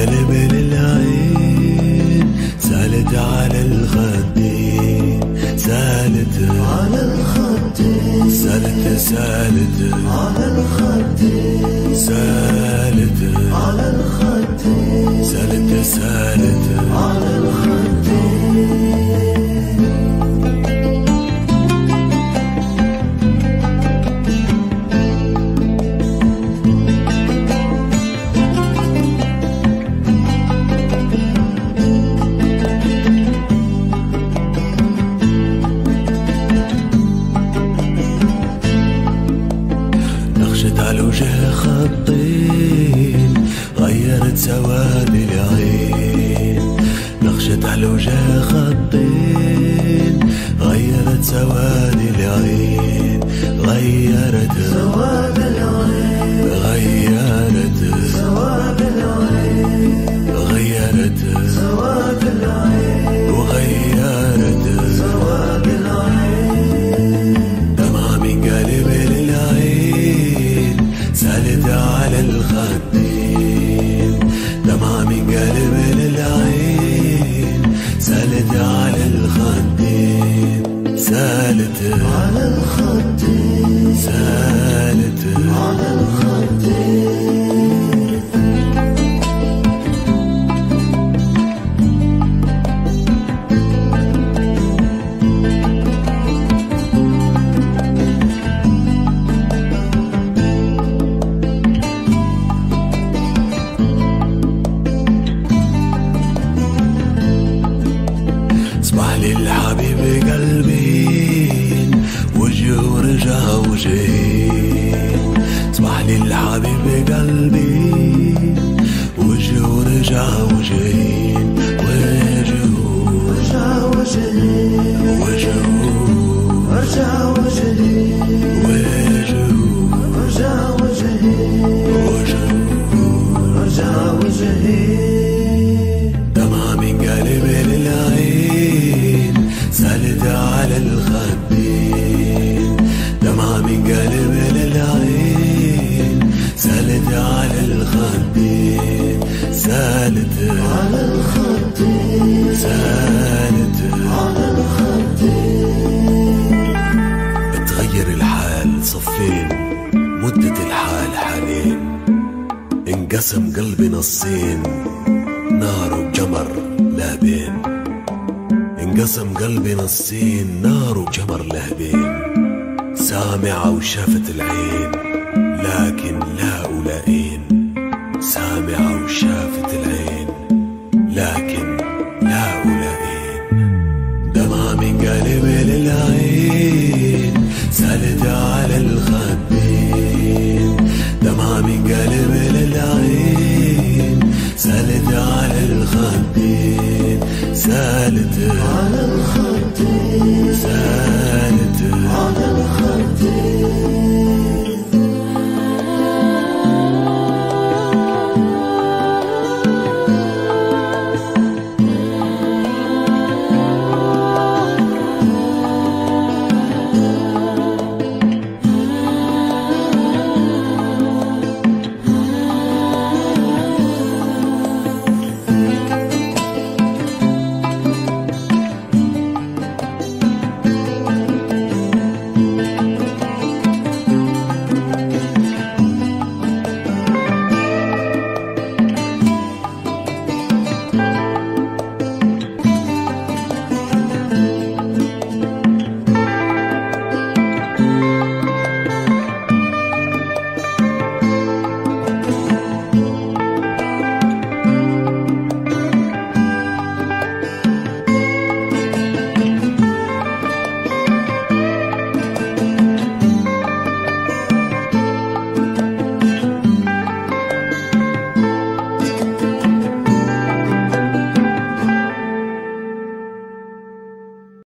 سالب للعين سالت على الخدين سالت على الخدين. سالت سالت على الخدين. سالت على الخدين. سالت سالت على الخدين. على وجه خطين غيرت سواد العين غيرت سواد العين. غيرت سالت على الخدين سالت. على الخدين سالت. قلبين وجه ورجع وجهين. صبح لي الحبيب قلبين وجه ورجع وجهين. وجهه ارجع وجهي وجهه ارجع وجهي انقسم قلبي نصين نار وجمر لهبين. انقسم قلبي نصين نار وجمر لهبين. سامعة وشافت العين لكن لا أولئين سامعة وشافت العين.